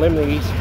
go